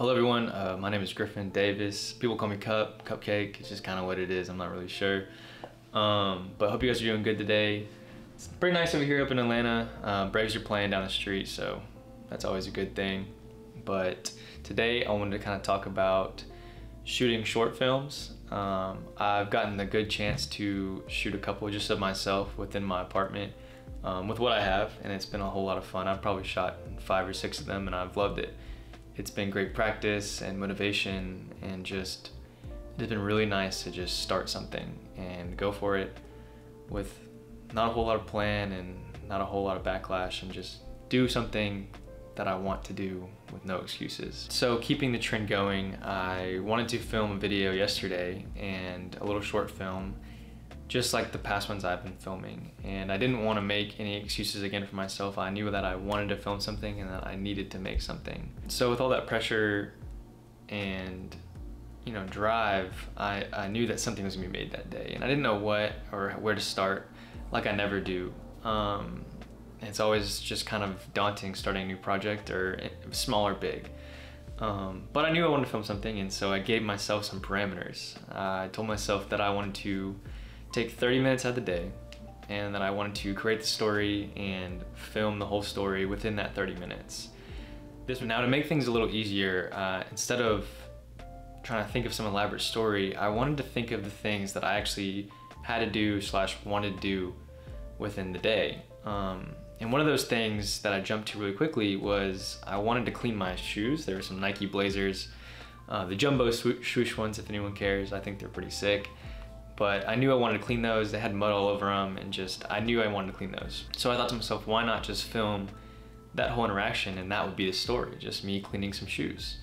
Hello everyone, uh, my name is Griffin Davis. People call me Cup, Cupcake, it's just kind of what it is, I'm not really sure. Um, but hope you guys are doing good today. It's pretty nice over here up in Atlanta. Uh, Braves are playing down the street, so that's always a good thing. But today I wanted to kind of talk about shooting short films. Um, I've gotten the good chance to shoot a couple just of myself within my apartment um, with what I have, and it's been a whole lot of fun. I've probably shot five or six of them, and I've loved it it's been great practice and motivation and just it's been really nice to just start something and go for it with not a whole lot of plan and not a whole lot of backlash and just do something that I want to do with no excuses. So keeping the trend going, I wanted to film a video yesterday and a little short film just like the past ones I've been filming. And I didn't want to make any excuses again for myself. I knew that I wanted to film something and that I needed to make something. So with all that pressure and you know, drive, I, I knew that something was gonna be made that day. And I didn't know what or where to start, like I never do. Um, it's always just kind of daunting starting a new project or small or big. Um, but I knew I wanted to film something and so I gave myself some parameters. Uh, I told myself that I wanted to take 30 minutes out of the day and then I wanted to create the story and film the whole story within that 30 minutes. This one now to make things a little easier, uh, instead of trying to think of some elaborate story, I wanted to think of the things that I actually had to do slash wanted to do within the day. Um, and one of those things that I jumped to really quickly was I wanted to clean my shoes. There were some Nike Blazers, uh, the jumbo swoosh ones if anyone cares. I think they're pretty sick but I knew I wanted to clean those. They had mud all over them and just, I knew I wanted to clean those. So I thought to myself, why not just film that whole interaction and that would be the story, just me cleaning some shoes.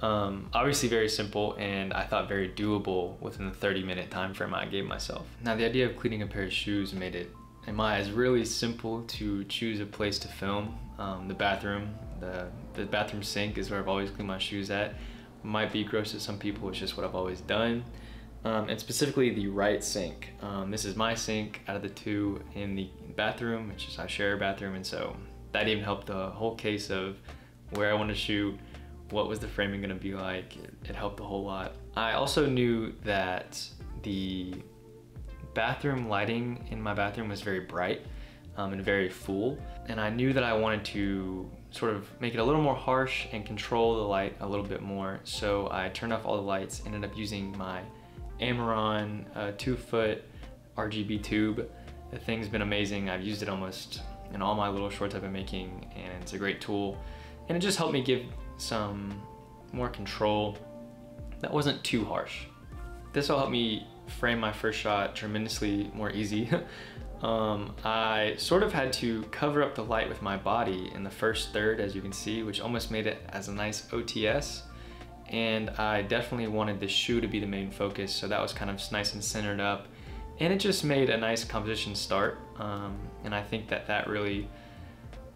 Um, obviously very simple and I thought very doable within the 30 minute time frame I gave myself. Now the idea of cleaning a pair of shoes made it, in my eyes, really simple to choose a place to film. Um, the bathroom, the, the bathroom sink is where I've always cleaned my shoes at. Might be gross to some people, it's just what I've always done um, and specifically the right sink. Um, this is my sink out of the two in the bathroom, which is I share a bathroom, and so that even helped the whole case of where I want to shoot, what was the framing gonna be like, it, it helped a whole lot. I also knew that the bathroom lighting in my bathroom was very bright um, and very full, and I knew that I wanted to sort of make it a little more harsh and control the light a little bit more, so I turned off all the lights, ended up using my Amaran uh, two foot RGB tube. The thing's been amazing. I've used it almost in all my little shorts I've been making and it's a great tool. And it just helped me give some more control that wasn't too harsh. This will help me frame my first shot tremendously more easy. um, I sort of had to cover up the light with my body in the first third, as you can see, which almost made it as a nice OTS and I definitely wanted the shoe to be the main focus so that was kind of nice and centered up. And it just made a nice composition start um, and I think that that really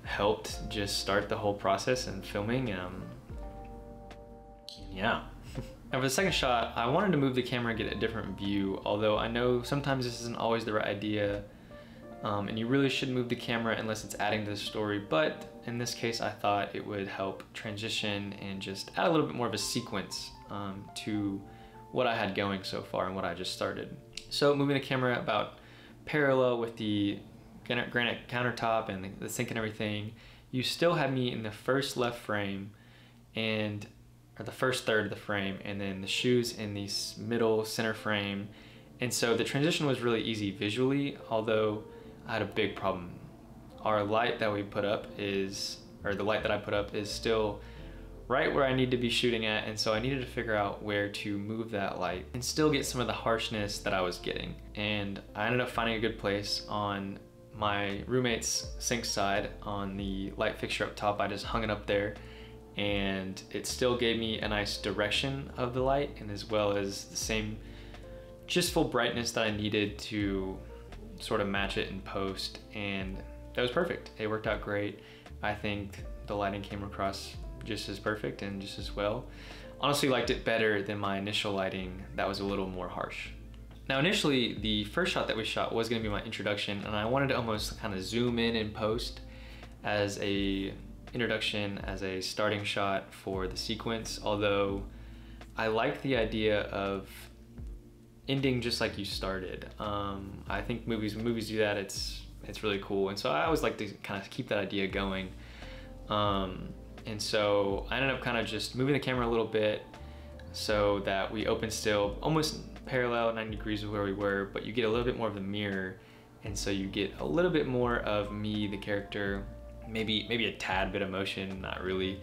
helped just start the whole process and filming um, yeah. And for the second shot I wanted to move the camera and get a different view although I know sometimes this isn't always the right idea um, and you really should move the camera unless it's adding to the story but in this case I thought it would help transition and just add a little bit more of a sequence um, to what I had going so far and what I just started. So moving the camera about parallel with the granite countertop and the sink and everything, you still have me in the first left frame and or the first third of the frame and then the shoes in the middle center frame. And so the transition was really easy visually, although I had a big problem. Our light that we put up is, or the light that I put up is still right where I need to be shooting at and so I needed to figure out where to move that light and still get some of the harshness that I was getting. And I ended up finding a good place on my roommate's sink side on the light fixture up top. I just hung it up there and it still gave me a nice direction of the light and as well as the same just full brightness that I needed to sort of match it in post and that was perfect. It worked out great. I think the lighting came across just as perfect and just as well. Honestly liked it better than my initial lighting that was a little more harsh. Now initially, the first shot that we shot was gonna be my introduction and I wanted to almost kind of zoom in and post as a introduction as a starting shot for the sequence, although I like the idea of ending just like you started. Um, I think movies movies do that, it's it's really cool, and so I always like to kind of keep that idea going. Um, and so I ended up kind of just moving the camera a little bit so that we open still almost parallel 90 degrees of where we were, but you get a little bit more of the mirror. And so you get a little bit more of me, the character, maybe maybe a tad bit of motion, not really.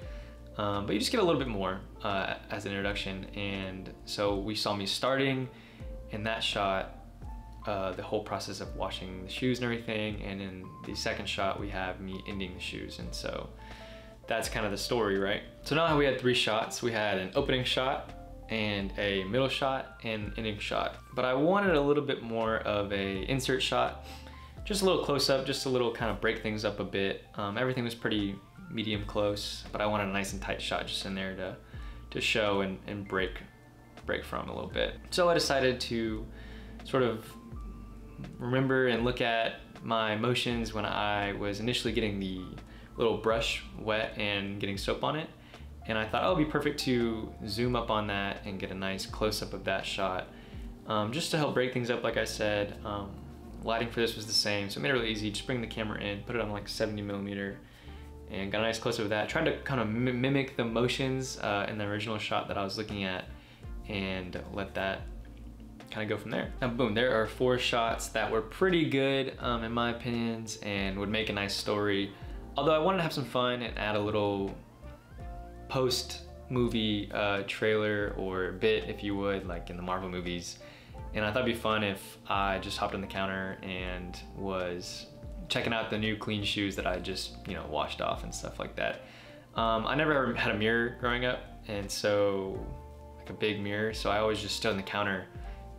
Um, but you just get a little bit more uh, as an introduction. And so we saw me starting in that shot, uh, the whole process of washing the shoes and everything. And in the second shot, we have me ending the shoes. And so that's kind of the story, right? So now we had three shots. We had an opening shot and a middle shot and ending shot. But I wanted a little bit more of a insert shot, just a little close up, just a little kind of break things up a bit. Um, everything was pretty medium close, but I wanted a nice and tight shot just in there to, to show and, and break, break from a little bit. So I decided to sort of remember and look at my motions when I was initially getting the little brush wet and getting soap on it. And I thought, oh, it'd be perfect to zoom up on that and get a nice close up of that shot. Um, just to help break things up, like I said, um, lighting for this was the same. So it made it really easy. Just bring the camera in, put it on like 70 millimeter and got a nice close up of that. Tried to kind of mimic the motions uh, in the original shot that I was looking at and let that kind of go from there. Now boom, there are four shots that were pretty good um, in my opinions and would make a nice story Although I wanted to have some fun and add a little post movie uh, trailer or bit, if you would, like in the Marvel movies. And I thought it'd be fun if I just hopped on the counter and was checking out the new clean shoes that I just, you know, washed off and stuff like that. Um, I never ever had a mirror growing up, and so, like a big mirror, so I always just stood on the counter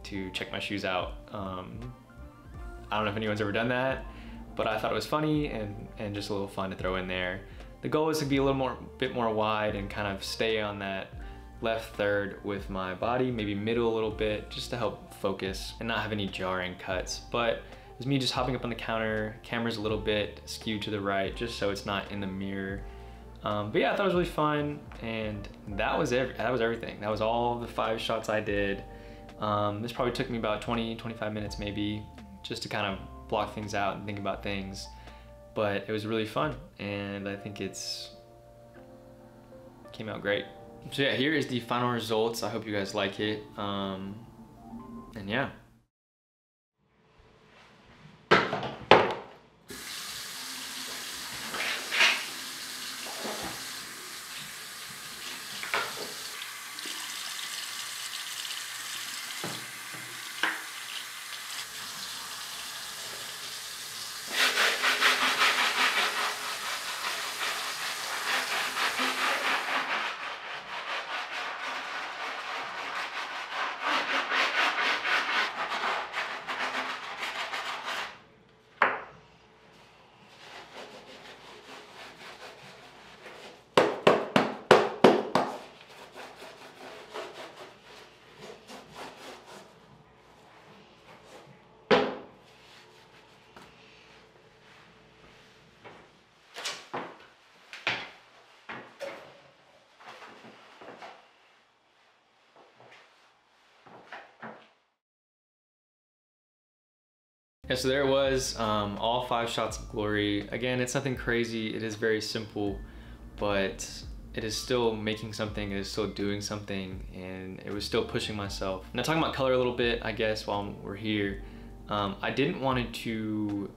to check my shoes out. Um, I don't know if anyone's ever done that, but I thought it was funny and, and just a little fun to throw in there. The goal is to be a little more, bit more wide and kind of stay on that left third with my body, maybe middle a little bit, just to help focus and not have any jarring cuts. But it was me just hopping up on the counter, camera's a little bit skewed to the right, just so it's not in the mirror. Um, but yeah, I thought it was really fun, and that was every, that was everything. That was all the five shots I did. Um, this probably took me about 20, 25 minutes maybe, just to kind of block things out and think about things. But it was really fun, and I think it's came out great. So yeah, here is the final results. I hope you guys like it. Um, and yeah. Yeah, so there it was, um, all five shots of glory. Again, it's nothing crazy, it is very simple, but it is still making something, it is still doing something, and it was still pushing myself. Now talking about color a little bit, I guess, while we're here, um, I didn't want to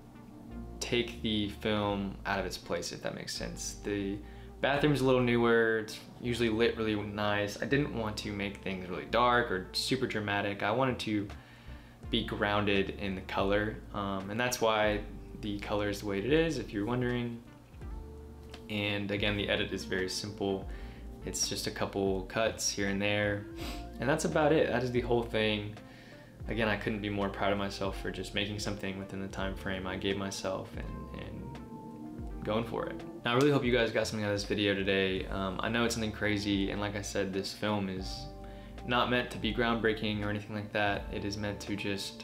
take the film out of its place, if that makes sense. The bathroom's a little newer, it's usually lit really nice. I didn't want to make things really dark or super dramatic. I wanted to be grounded in the color. Um, and that's why the color is the way it is, if you're wondering. And again, the edit is very simple. It's just a couple cuts here and there. And that's about it. That is the whole thing. Again, I couldn't be more proud of myself for just making something within the time frame I gave myself and, and going for it. Now, I really hope you guys got something out of this video today. Um, I know it's something crazy, and like I said, this film is not meant to be groundbreaking or anything like that. It is meant to just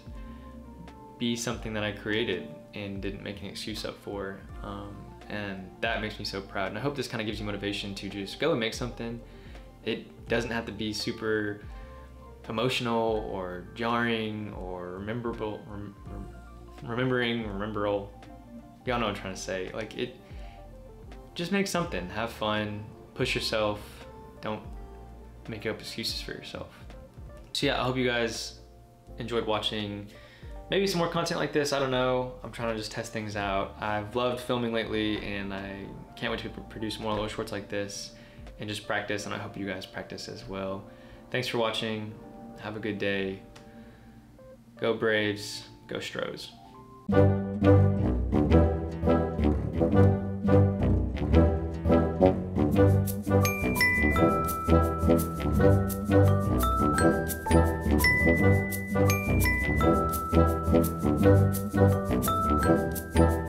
be something that I created and didn't make an excuse up for. Um, and that makes me so proud. And I hope this kind of gives you motivation to just go and make something. It doesn't have to be super emotional or jarring or memorable, rem, remembering, rememberable. Y'all know what I'm trying to say. Like it, just make something, have fun, push yourself, don't make up excuses for yourself. So yeah, I hope you guys enjoyed watching maybe some more content like this. I don't know. I'm trying to just test things out. I've loved filming lately and I can't wait to produce more little shorts like this and just practice and I hope you guys practice as well. Thanks for watching. Have a good day. Go Braves. Go Stros.